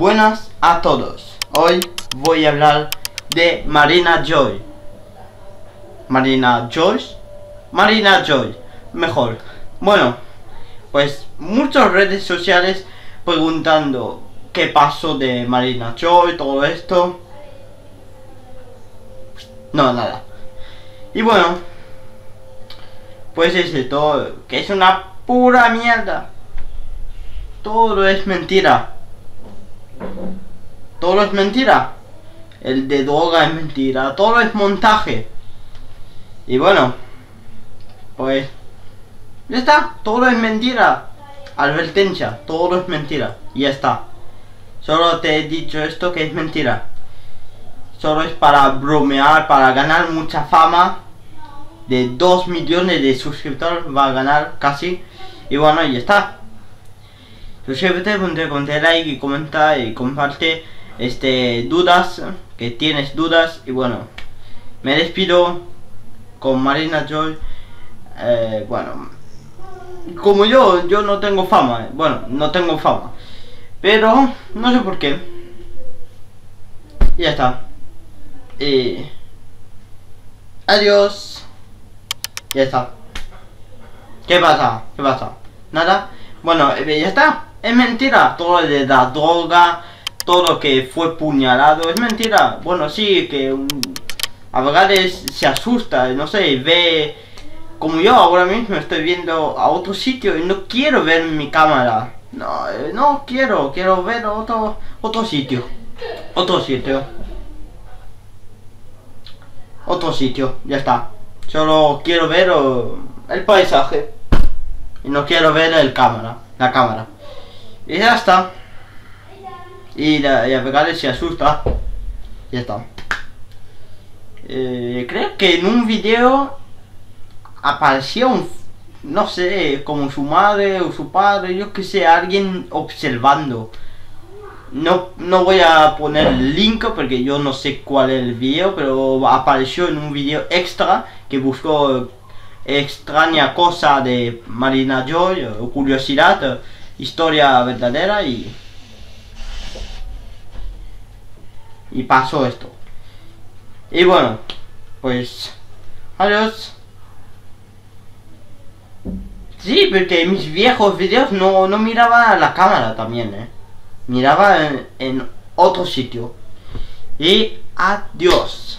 Buenas a todos. Hoy voy a hablar de Marina Joy. Marina Joyce. Marina Joy. Mejor. Bueno, pues muchas redes sociales preguntando qué pasó de Marina Joy, todo esto. No, nada. Y bueno, pues es esto, que es una pura mierda. Todo es mentira. Todo es mentira. El de droga es mentira. Todo es montaje. Y bueno, pues ya está. Todo es mentira. Advertencia. Todo es mentira. Y ya está. Solo te he dicho esto que es mentira. Solo es para bromear, para ganar mucha fama. De 2 millones de suscriptores va a ganar casi. Y bueno, ya está. Suscríbete, ponte, like y comenta y comparte este dudas, que tienes dudas y bueno, me despido con Marina Joy. Eh, bueno, como yo, yo no tengo fama, eh, bueno, no tengo fama, pero no sé por qué. Ya está. Y adiós. Ya está. ¿Qué pasa? ¿Qué pasa? ¿Nada? Bueno, eh, ya está. Es mentira. Todo de la droga, todo que fue puñalado, es mentira. Bueno, sí, que a veces se asusta, no sé, ve... Como yo ahora mismo estoy viendo a otro sitio y no quiero ver mi cámara. No, eh, no quiero, quiero ver otro, otro sitio. Otro sitio. Otro sitio, ya está. Solo quiero ver oh, el paisaje. Y no quiero ver el cámara, la cámara. Y ya está. Y, la, y a se asusta. Ya está. Eh, creo que en un video apareció un, no sé, como su madre o su padre, yo que sé, alguien observando. No, no voy a poner el link porque yo no sé cuál es el video, pero apareció en un video extra que buscó extraña cosa de Marina Joy o curiosidad, historia verdadera y y pasó esto. Y bueno, pues adiós. Sí, porque mis viejos videos no, no miraba la cámara también, ¿eh? Miraba en, en otro sitio. Y adiós.